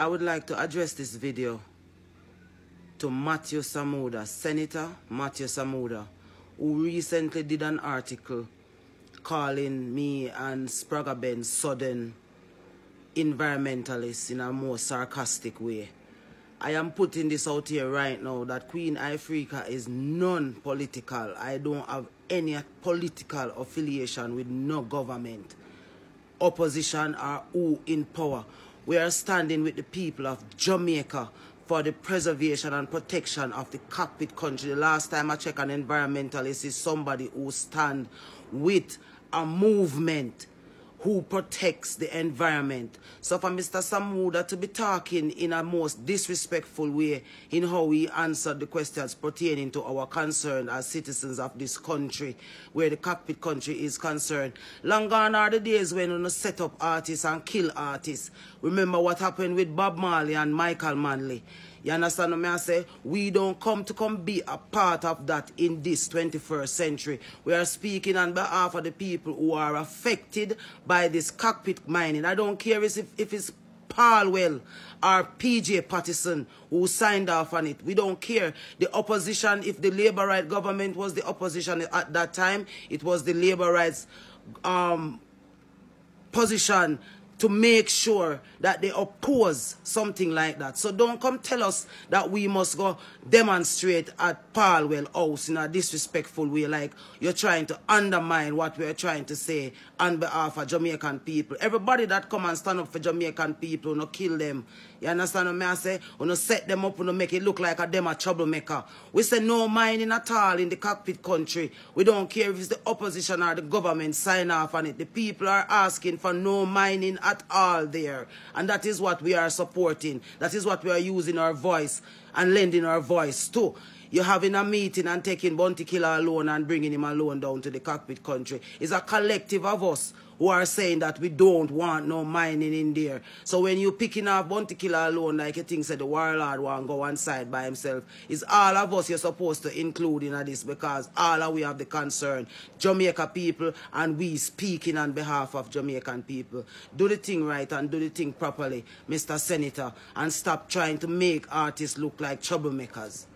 I would like to address this video to Matthew Samuda, Senator Matthew Samuda, who recently did an article calling me and Spragga Benz sudden environmentalists in a more sarcastic way. I am putting this out here right now that Queen Ifrica is non-political. I don't have any political affiliation with no government, opposition or who in power. We are standing with the people of Jamaica for the preservation and protection of the cockpit country. The last time I checked an environmentalist is somebody who stand with a movement who protects the environment. So for Mr. Samuda to be talking in a most disrespectful way in how he answered the questions pertaining to our concern as citizens of this country, where the cockpit country is concerned. Long gone are the days when we set up artists and kill artists. Remember what happened with Bob Marley and Michael Manley. You understand what I say? We don't come to come be a part of that in this 21st century. We are speaking on behalf of the people who are affected by this cockpit mining. I don't care if, if it's Paulwell or PJ Patterson who signed off on it. We don't care. The opposition, if the Labour Right government was the opposition at that time, it was the Labour Rights um, position to make sure that they oppose something like that. So don't come tell us that we must go demonstrate at Paulwell House in a disrespectful way, like you're trying to undermine what we're trying to say on behalf of Jamaican people. Everybody that come and stand up for Jamaican people, no kill them. You understand what I say? We no set them up, we no make it look like a them a troublemaker. We say no mining at all in the cockpit country. We don't care if it's the opposition or the government sign off on it. The people are asking for no mining at all there. And that is what we are supporting. That is what we are using our voice and lending our voice to. You're having a meeting and taking Bounty Killer alone and bringing him alone down to the cockpit country. It's a collective of us who are saying that we don't want no mining in there. So when you picking up Bounty Killer alone, like you think said the warlord want go one side by himself, it's all of us you're supposed to include in this because all of we have the concern. Jamaica people and we speaking on behalf of Jamaican people. Do the thing right and do the thing properly, Mr. Senator, and stop trying to make artists look like troublemakers.